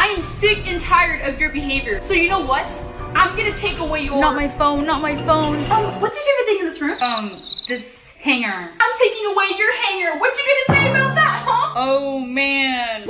I am sick and tired of your behavior. So you know what? I'm gonna take away your- Not my phone, not my phone. Um, what's your favorite thing in this room? Um, this hanger. I'm taking away your hanger. What you gonna say about that, huh? Oh man,